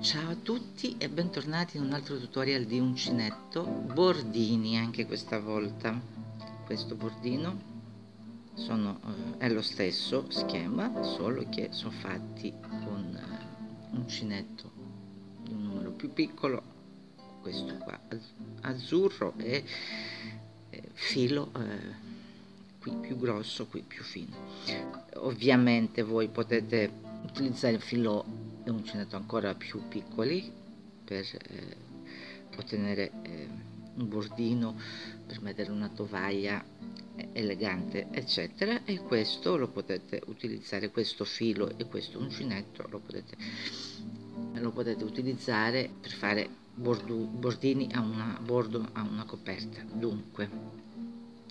Ciao a tutti e bentornati in un altro tutorial di uncinetto bordini anche questa volta. Questo bordino sono, eh, è lo stesso schema solo che sono fatti con eh, uncinetto di un numero più piccolo questo qua azzurro e eh, filo eh, qui più grosso qui più fino. Ovviamente voi potete utilizzare il filo e uncinetto ancora più piccoli per eh, ottenere eh, un bordino per mettere una tovaglia elegante eccetera. E questo lo potete utilizzare questo filo e questo uncinetto lo potete, lo potete utilizzare per fare bordu, bordini a una bordo a una coperta. Dunque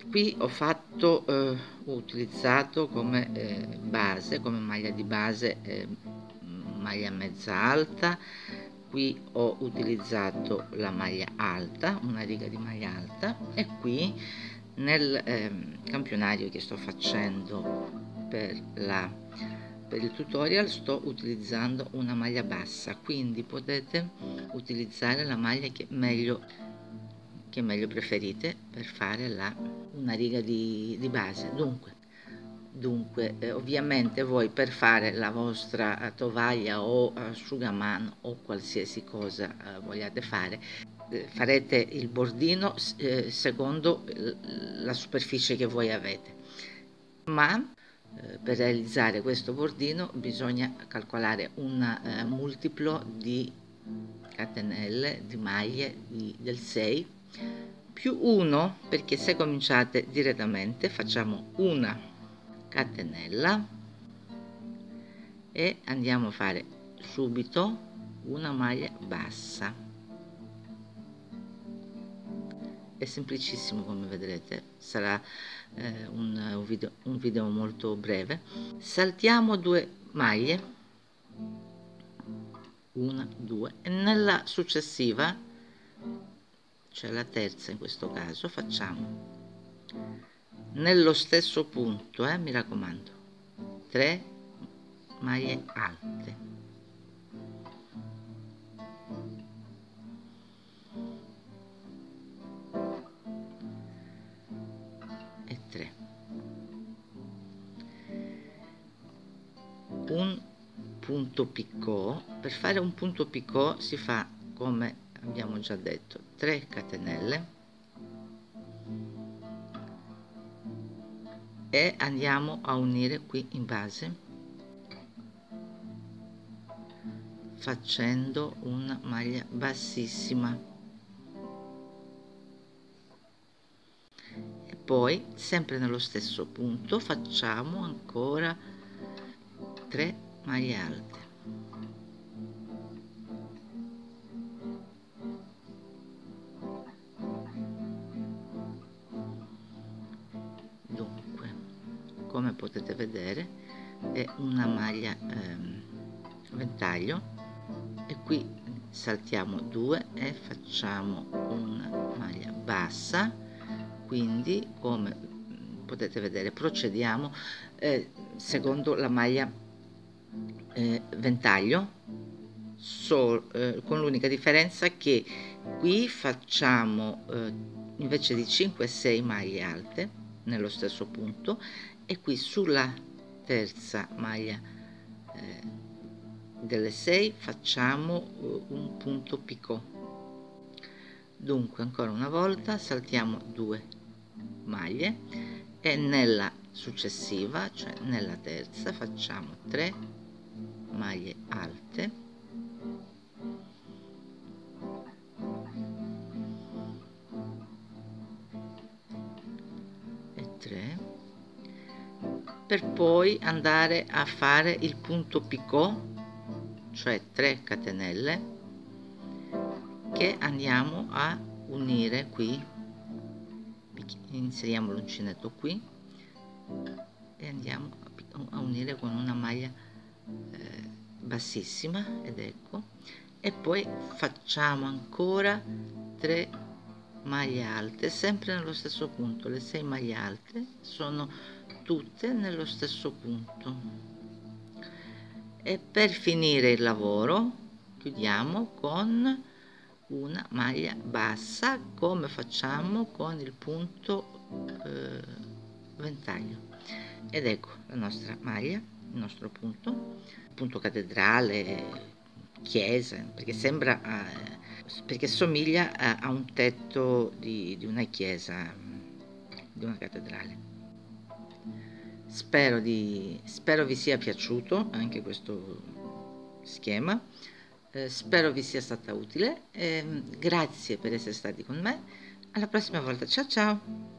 qui ho fatto eh, ho utilizzato come eh, base come maglia di base eh, maglia mezza alta. Qui ho utilizzato la maglia alta una riga di maglia alta. E qui nel eh, campionario che sto facendo per, la, per il tutorial sto utilizzando una maglia bassa. Quindi potete utilizzare la maglia che meglio che meglio preferite per fare la, una riga di, di base. Dunque Dunque, eh, ovviamente voi per fare la vostra tovaglia o asciugamano o qualsiasi cosa eh, vogliate fare, eh, farete il bordino eh, secondo la superficie che voi avete. Ma eh, per realizzare questo bordino bisogna calcolare un eh, multiplo di catenelle, di maglie di, del 6 più 1 perché se cominciate direttamente facciamo una catenella. E andiamo a fare subito una maglia bassa. È semplicissimo come vedrete. Sarà eh, un, un, video, un video molto breve. Saltiamo due maglie. Una due. E nella successiva cioè la terza in questo caso facciamo nello stesso punto eh, mi raccomando. 3 maglie alte. 3 un punto picot. Per fare un punto picot si fa come abbiamo già detto 3 catenelle e andiamo a unire qui in base facendo una maglia bassissima. E poi sempre nello stesso punto facciamo ancora 3 maglie alte come potete vedere è una maglia ehm, ventaglio e qui saltiamo due e facciamo una maglia bassa. Quindi come potete vedere procediamo eh, secondo la maglia eh, ventaglio so, eh, con l'unica differenza che qui facciamo eh, invece di 5 6 maglie alte nello stesso punto e qui sulla terza maglia eh, delle 6 facciamo eh, un punto picot. Dunque ancora una volta saltiamo due maglie e nella successiva cioè nella terza facciamo 3 maglie alte per poi andare a fare il punto picot cioè 3 catenelle che andiamo a unire qui. Inseriamo l'uncinetto qui e andiamo a unire con una maglia eh, bassissima ed ecco. E poi facciamo ancora 3 maglie alte sempre nello stesso punto. Le 6 maglie alte sono tutte nello stesso punto. E per finire il lavoro chiudiamo con una maglia bassa come facciamo con il punto eh, ventaglio. Ed ecco la nostra maglia il nostro punto punto cattedrale chiesa perché sembra eh, perché somiglia a, a un tetto di, di, una chiesa di una cattedrale. Spero, di, spero vi sia piaciuto anche questo schema. Eh, spero vi sia stata utile. Eh, grazie per essere stati con me. Alla prossima volta. Ciao ciao